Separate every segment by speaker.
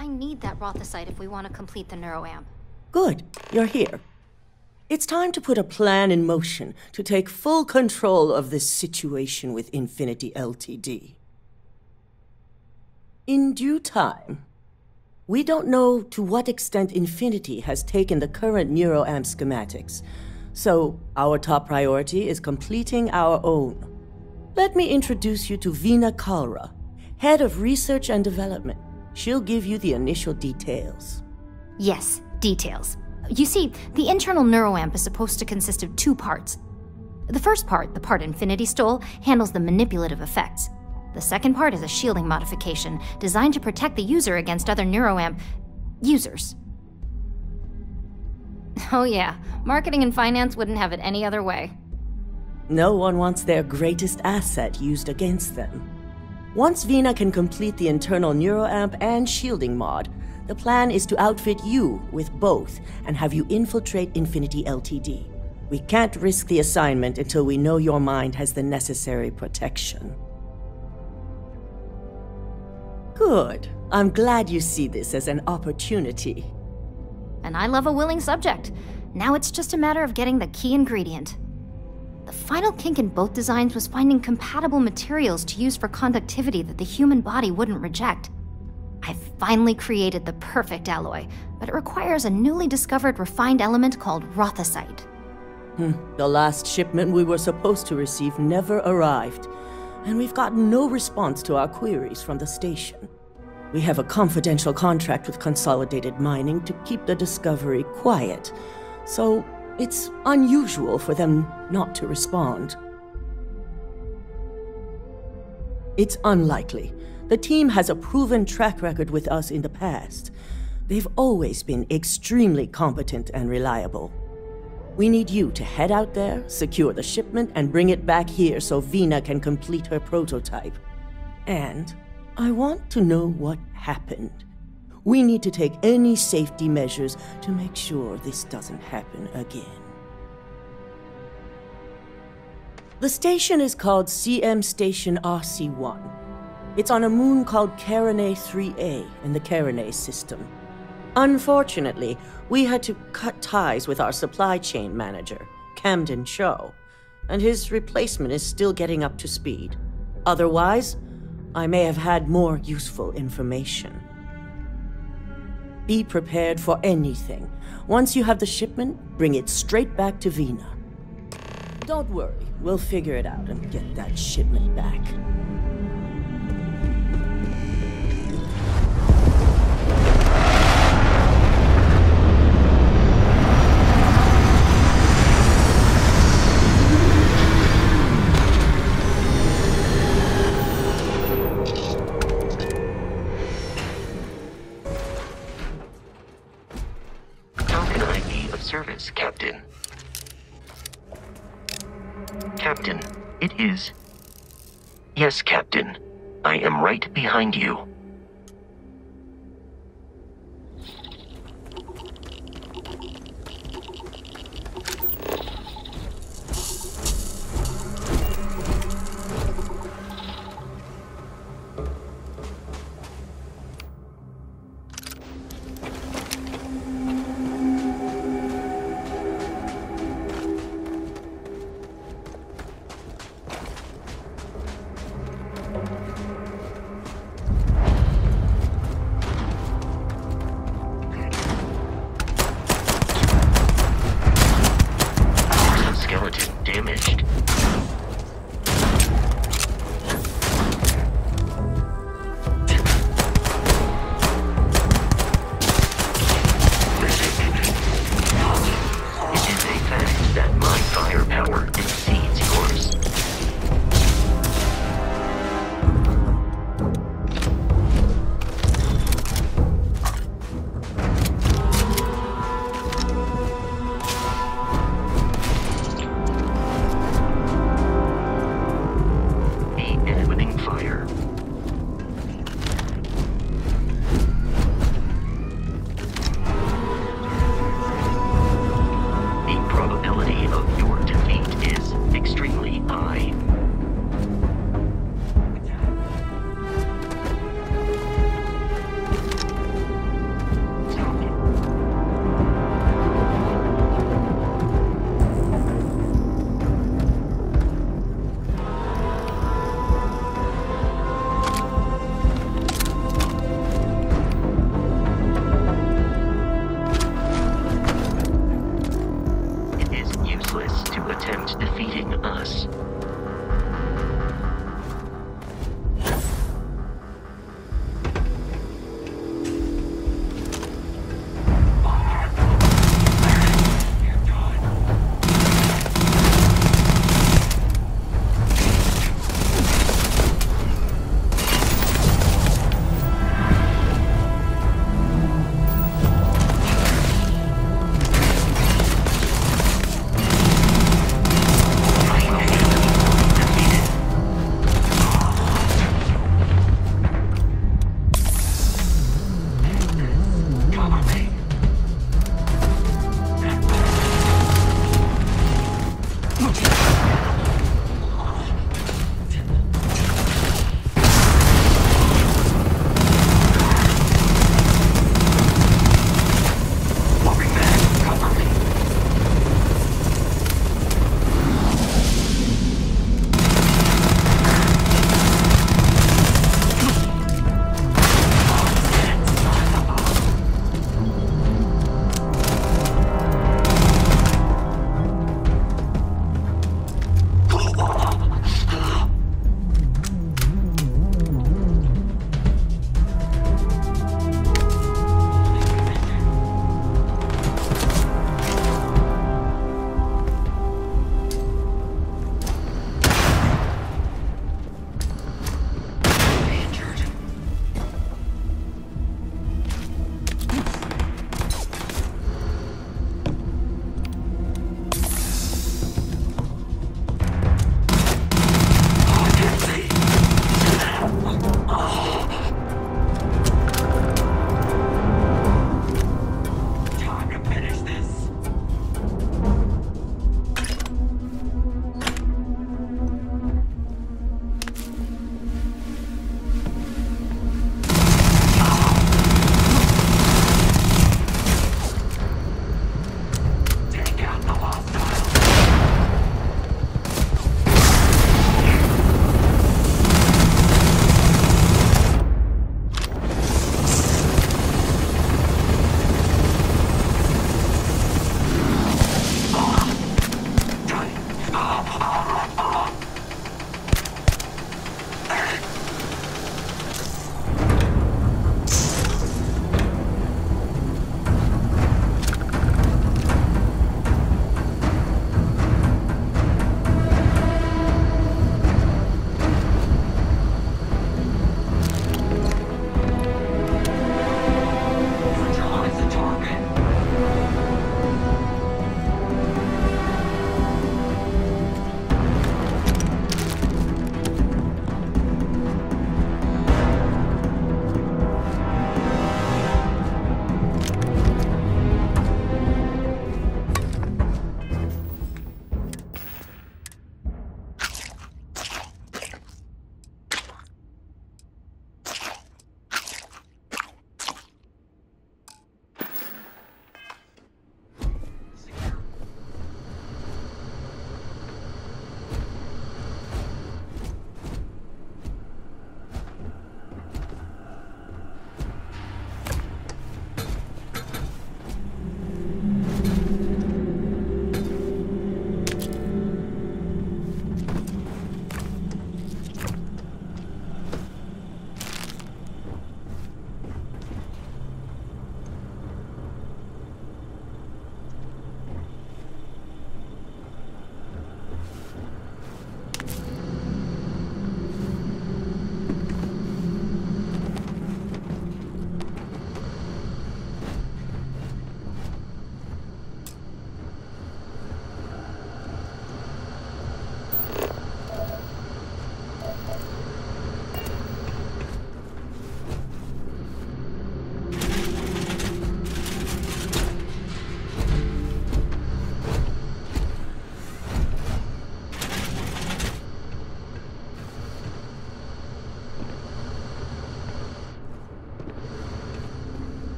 Speaker 1: I need that Rothicite if we want to complete the neuroamp.
Speaker 2: Good, you're here. It's time to put a plan in motion to take full control of this situation with Infinity LTD. In due time, we don't know to what extent Infinity has taken the current NeuroAmp schematics, so our top priority is completing our own. Let me introduce you to Vina Kalra, Head of Research and Development. She'll give you the initial details.
Speaker 1: Yes, details. You see, the internal neuroamp is supposed to consist of two parts. The first part, the part Infinity stole, handles the manipulative effects. The second part is a shielding modification designed to protect the user against other neuroamp users. Oh, yeah, marketing and finance wouldn't have it any other way.
Speaker 2: No one wants their greatest asset used against them. Once Vina can complete the internal neuroamp and shielding mod, the plan is to outfit you with both and have you infiltrate Infinity LTD. We can't risk the assignment until we know your mind has the necessary protection. Good. I'm glad you see this as an opportunity.
Speaker 1: And I love a willing subject. Now it's just a matter of getting the key ingredient. The final kink in both designs was finding compatible materials to use for conductivity that the human body wouldn't reject. I've finally created the perfect alloy, but it requires a newly discovered refined element called rothicite.
Speaker 2: Hmm. The last shipment we were supposed to receive never arrived, and we've gotten no response to our queries from the station. We have a confidential contract with Consolidated Mining to keep the discovery quiet, so it's unusual for them not to respond. It's unlikely. The team has a proven track record with us in the past. They've always been extremely competent and reliable. We need you to head out there, secure the shipment, and bring it back here so Vina can complete her prototype. And I want to know what happened. We need to take any safety measures to make sure this doesn't happen again. The station is called CM Station RC-1. It's on a moon called Carinae 3A in the Carinae system. Unfortunately, we had to cut ties with our supply chain manager, Camden Cho, and his replacement is still getting up to speed. Otherwise, I may have had more useful information. Be prepared for anything. Once you have the shipment, bring it straight back to Veena. Don't worry, we'll figure it out and get that shipment back.
Speaker 3: Of service, Captain? Captain, it is. Yes, Captain. I am right behind you.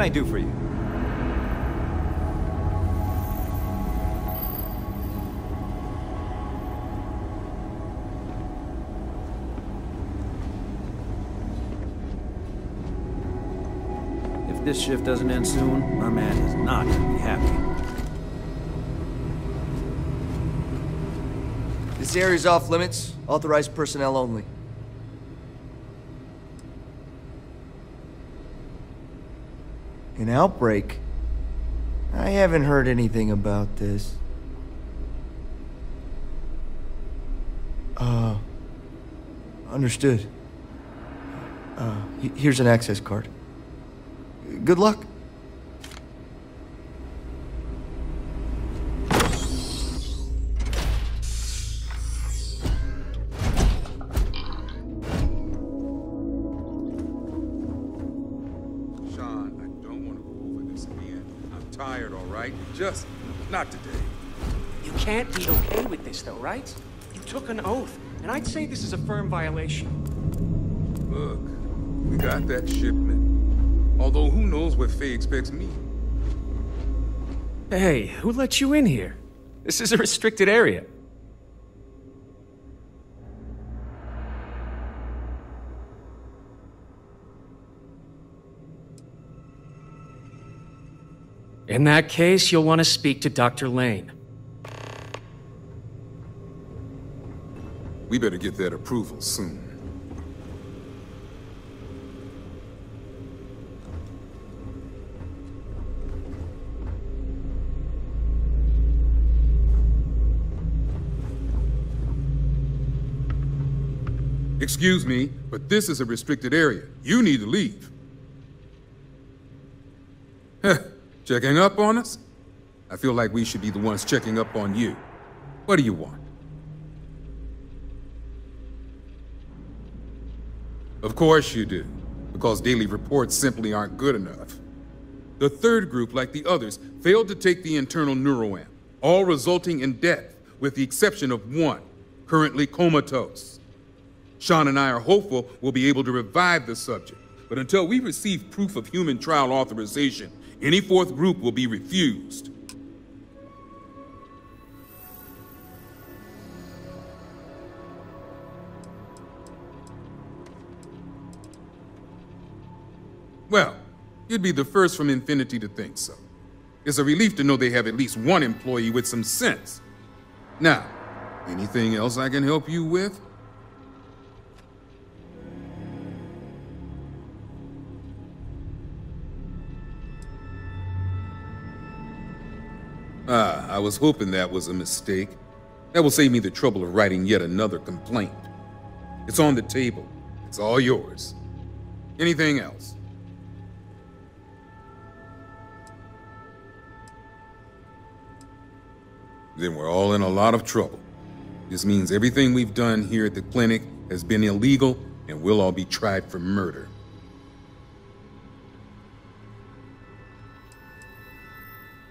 Speaker 4: Can I do for you?
Speaker 5: If this shift doesn't end soon, my man is not gonna be happy.
Speaker 6: This area's off limits. Authorized personnel only. Outbreak? I haven't heard anything about this. Uh, understood. Uh, here's an access card. Good luck.
Speaker 7: Violation.
Speaker 8: Look, we got that shipment. Although who knows what Faye expects me?
Speaker 7: Hey, who let you in here? This is a restricted area. In that case, you'll want to speak to Dr. Lane.
Speaker 8: We better get that approval soon. Excuse me, but this is a restricted area. You need to leave. checking up on us? I feel like we should be the ones checking up on you. What do you want? Of course you do, because daily reports simply aren't good enough. The third group, like the others, failed to take the internal neuroamp, all resulting in death, with the exception of one, currently comatose. Sean and I are hopeful we'll be able to revive the subject, but until we receive proof of human trial authorization, any fourth group will be refused. Well, you'd be the first from Infinity to think so. It's a relief to know they have at least one employee with some sense. Now, anything else I can help you with? Ah, I was hoping that was a mistake. That will save me the trouble of writing yet another complaint. It's on the table. It's all yours. Anything else? Then we're all in a lot of trouble. This means everything we've done here at the clinic has been illegal and we'll all be tried for murder.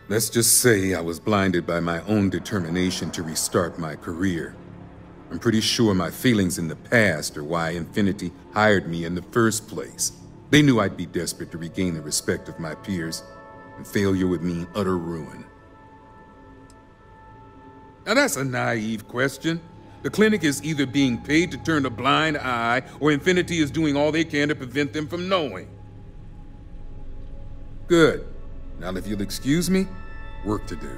Speaker 8: Let's just say I was blinded by my own determination to restart my career. I'm pretty sure my feelings in the past are why Infinity hired me in the first place. They knew I'd be desperate to regain the respect of my peers, and failure would mean utter ruin. Now that's a naive question. The clinic is either being paid to turn a blind eye, or Infinity is doing all they can to prevent them from knowing. Good. Now, if you'll excuse me, work to do.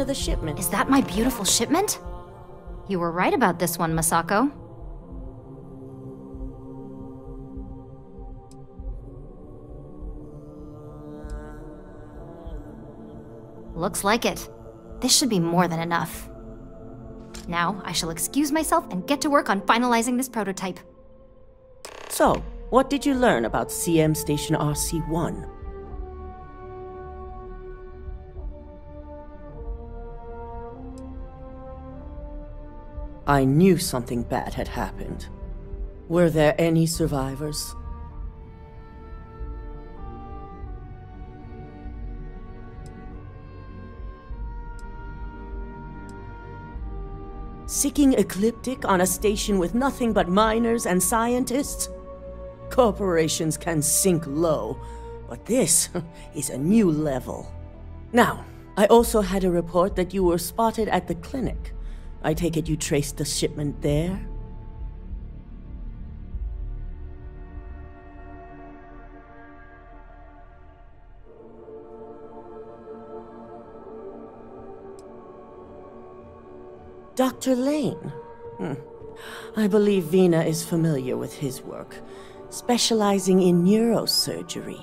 Speaker 2: Hand Vina the shipment.
Speaker 1: Is that my beautiful shipment? You were right about this one, Masako. Looks like it. This should be more than enough. Now, I shall excuse myself and get to work on finalizing this prototype.
Speaker 2: So, what did you learn about CM Station RC1? I knew something bad had happened. Were there any survivors? Seeking Ecliptic on a station with nothing but miners and scientists? Corporations can sink low, but this is a new level. Now, I also had a report that you were spotted at the clinic. I take it you traced the shipment there? Dr. Lane? Hmm. I believe Vina is familiar with his work, specializing in neurosurgery.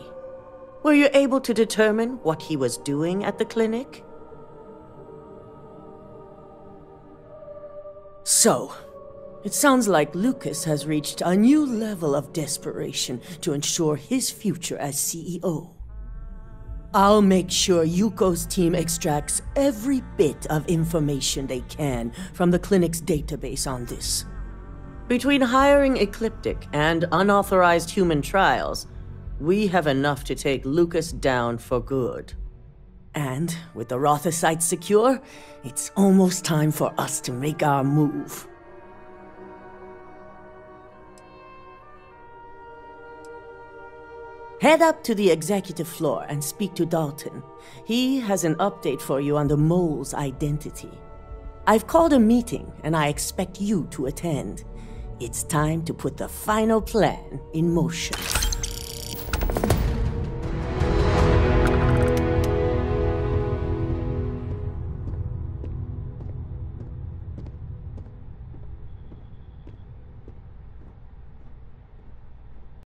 Speaker 2: Were you able to determine what he was doing at the clinic? So, it sounds like Lucas has reached a new level of desperation to ensure his future as CEO. I'll make sure Yuko's team extracts every bit of information they can from the clinic's database on this. Between hiring Ecliptic and unauthorized human trials, we have enough to take Lucas down for good. And with the Rothicite secure, it's almost time for us to make our move. Head up to the executive floor and speak to Dalton. He has an update for you on the mole's identity. I've called a meeting and I expect you to attend. It's time to put the final plan in motion.